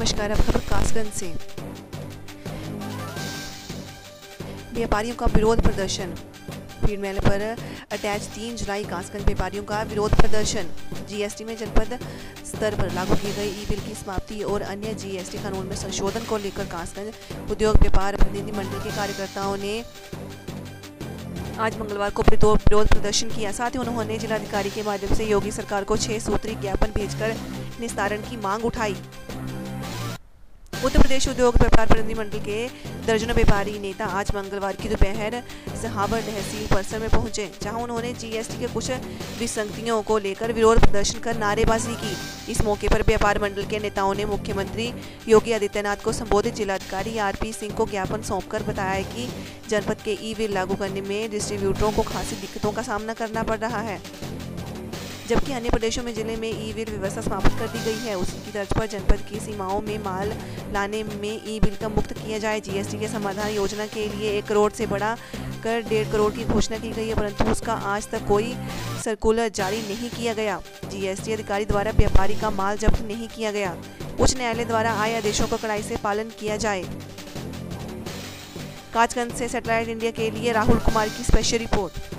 नमस्कार खबर कासगंज से। व्यापारियों का विरोध प्रदर्शन। भीड़ मेले पर अटैच तीन जुलाई कासगंज व्यापारियों का विरोध प्रदर्शन। जीएसटी में जनपद स्तर पर लागू किए गए ई बिल की समाप्ति और अन्य जीएसटी कानून में संशोधन को लेकर कासगंज उद्योग व्यापार प्रतिनिधि मंडल के कार्यकर्ताओं ने आज मंगलवार को विरोध प्रदर्शन किया। साथ ही उन्होंने जिलाधिकारी के माध्यम से योगी सरकार को छह सूत्री ज्ञापन भेजकर निस्तारण की मांग उठाई। उत्तर प्रदेश उद्योग व्यापार प्रतिनिधि मंडल के दर्जनों व्यापारी नेता आज मंगलवार की दोपहर सहाबर तहसील परिसर में पहुँचे, जहाँ उन्होंने जीएसटी के कुछ विसंगतियों को लेकर विरोध प्रदर्शन कर नारेबाजी की। इस मौके पर व्यापार मंडल के नेताओं ने मुख्यमंत्री योगी आदित्यनाथ को संबोधित जिलाधिकारी आरपी सिंह को ज्ञापन सौंपकर बताया कि जनपद के ई बिल लागू करने में डिस्ट्रीब्यूटरों को खासी दिक्कतों का सामना करना पड़ रहा है। जबकि अन्य प्रदेशों में ज़िले में ई बिल व्यवस्था समाप्त कर दी गई है। उसकी तर्ज पर जनपद की सीमाओं में माल लाने में ई बिल का मुक्त किया जाए। जीएसटी के समाधान योजना के लिए एक करोड़ से बढ़ा कर डेढ़ करोड़ की घोषणा की गई है, परंतु उसका आज तक कोई सर्कुलर जारी नहीं किया गया। जीएसटी अधिकारी द्वारा व्यापारी का माल जब्त नहीं किया गया। उच्च न्यायालय द्वारा आए आदेशों का कड़ाई से पालन किया जाए। काजगंज से सैटेलाइट इंडिया के लिए राहुल कुमार की स्पेशल रिपोर्ट।